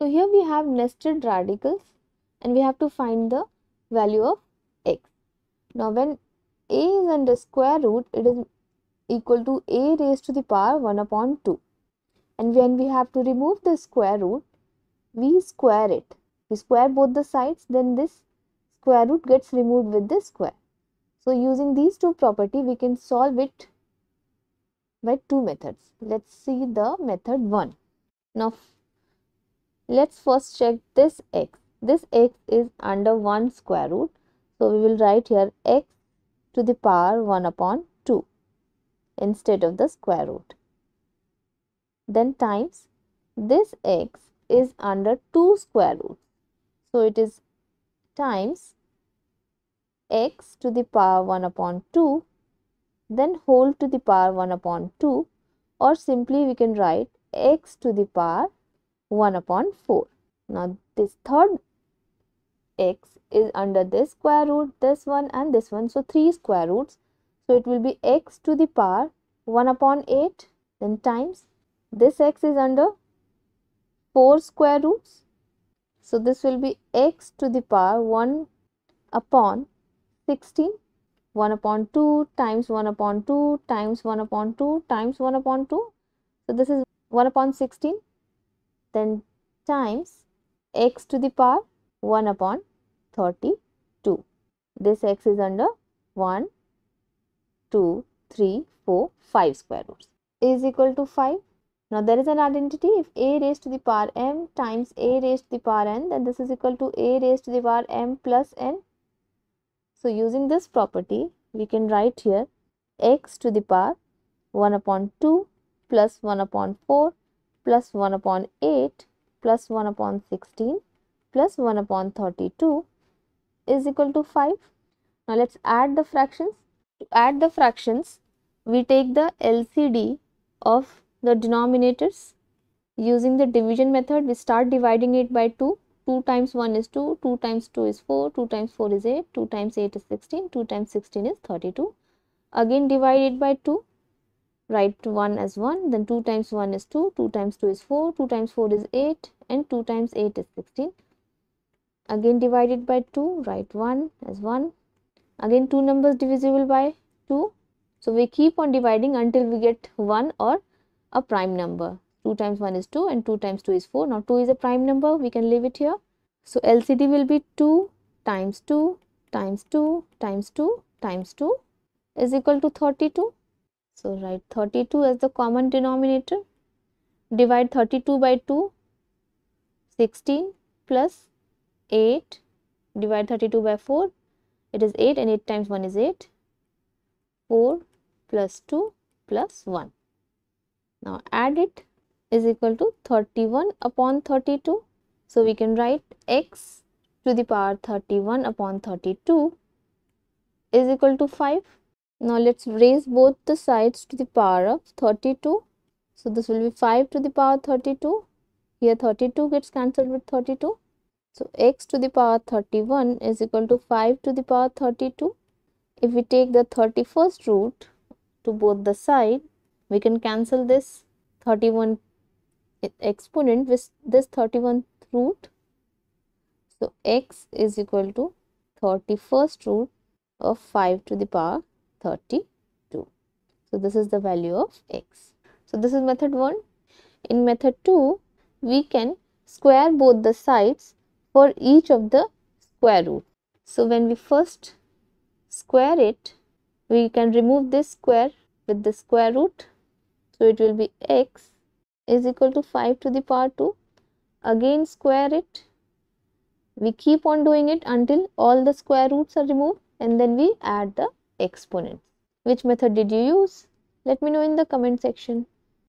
So here we have nested radicals and we have to find the value of x. Now when a is under square root, it is equal to a raised to the power 1 upon 2. And when we have to remove the square root, we square it. We square both the sides, then this square root gets removed with this square. So using these two property, we can solve it by two methods. Let's see the method 1. Now let's first check this x. This x is under 1 square root. So we will write here x to the power 1 upon 2 instead of the square root. Then times this x is under 2 square root. So it is times x to the power 1 upon 2 then whole to the power 1 upon 2 or simply we can write x to the power 1 upon 4. Now this third x is under this square root, this one and this one. So 3 square roots. So it will be x to the power 1 upon 8 then times this x is under 4 square roots. So this will be x to the power 1 upon 16 1 upon 2 times 1 upon 2 times 1 upon 2 times 1 upon 2. So this is 1 upon 16 then times x to the power 1 upon 32. This x is under 1, 2, 3, 4, 5 square roots is equal to 5. Now there is an identity if a raised to the power m times a raised to the power n then this is equal to a raised to the power m plus n. So using this property we can write here x to the power 1 upon 2 plus 1 upon 4 plus 1 upon 8 plus 1 upon 16 plus 1 upon 32 is equal to 5. Now let's add the fractions. To add the fractions, we take the LCD of the denominators. Using the division method, we start dividing it by 2. 2 times 1 is 2, 2 times 2 is 4, 2 times 4 is 8, 2 times 8 is 16, 2 times 16 is 32. Again divide it by 2 write 1 as 1 then 2 times 1 is 2 2 times 2 is 4 2 times 4 is 8 and 2 times 8 is 16 again divided by 2 write 1 as 1 again two numbers divisible by 2 so we keep on dividing until we get 1 or a prime number. 2 times 1 is 2 and 2 times 2 is 4 now 2 is a prime number. We can leave it here. So lcd will be 2 times 2 times 2 times 2 times 2 is equal to 32 so write 32 as the common denominator. Divide 32 by 2. 16 plus 8. Divide 32 by 4. It is 8 and 8 times 1 is 8. 4 plus 2 plus 1. Now add it is equal to 31 upon 32. So we can write x to the power 31 upon 32 is equal to 5. Now let's raise both the sides to the power of 32. So this will be 5 to the power 32. Here 32 gets cancelled with 32. So x to the power 31 is equal to 5 to the power 32. If we take the 31st root to both the side, we can cancel this 31 exponent with this 31th root. So x is equal to 31st root of 5 to the power 32. So this is the value of x. So this is method 1. In method 2, we can square both the sides for each of the square root. So when we first square it, we can remove this square with the square root. So it will be x is equal to 5 to the power 2. Again square it. We keep on doing it until all the square roots are removed and then we add the exponents. Which method did you use? Let me know in the comment section.